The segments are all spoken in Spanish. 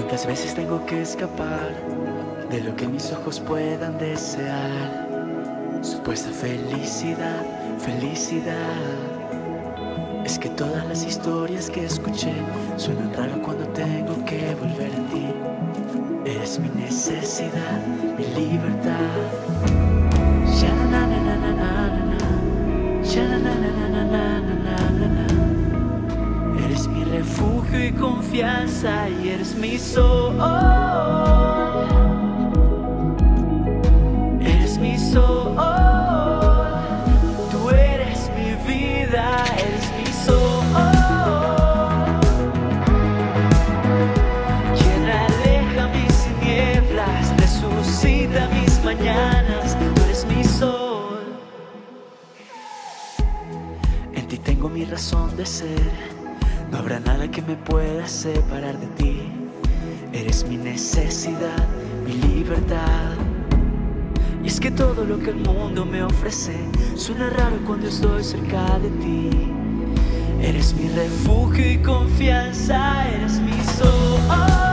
¿Cuántas veces tengo que escapar de lo que mis ojos puedan desear? Supuesta felicidad, felicidad. Es que todas las historias que escuché suenan raro cuando tengo que volver a ti. Eres mi necesidad, mi libertad. Confianza y eres mi sol. Eres mi sol. Tú eres mi vida, eres mi sol. Quien aleja mis tinieblas, resucita mis mañanas. Tú eres mi sol. En ti tengo mi razón de ser. No habrá nada que me pueda separar de ti. Eres mi necesidad, mi libertad. Y es que todo lo que el mundo me ofrece suena raro cuando estoy cerca de ti. Eres mi refugio y confianza, eres mi sol.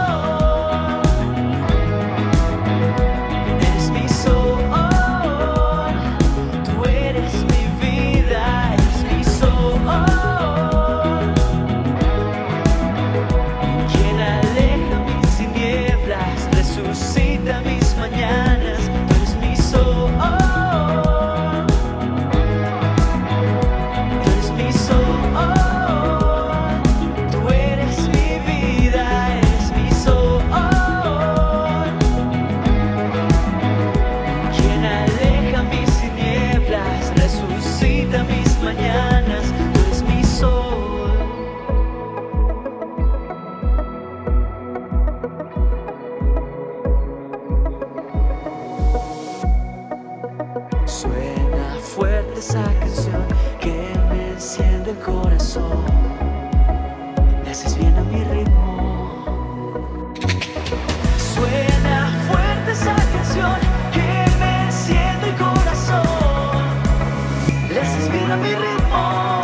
de esa canción que me enciende el corazón. Le haces bien a mi ritmo. Suena fuerte esa canción que me enciende el corazón. Le haces bien a mi ritmo.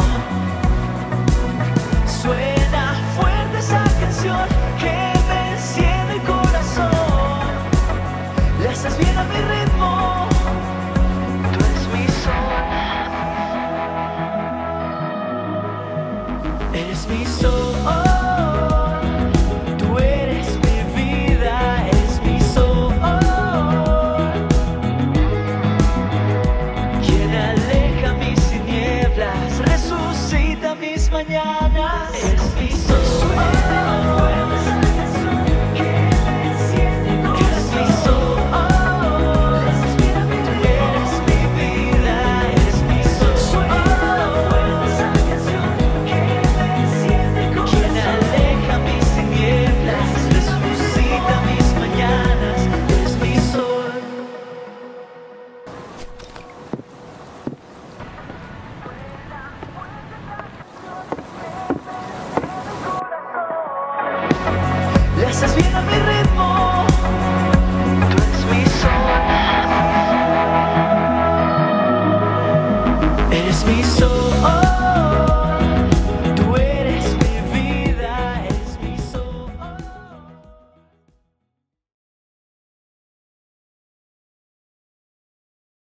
Suena fuerte esa canción que me enciende el corazón. Le haces bien a mi ritmo. oh. oh.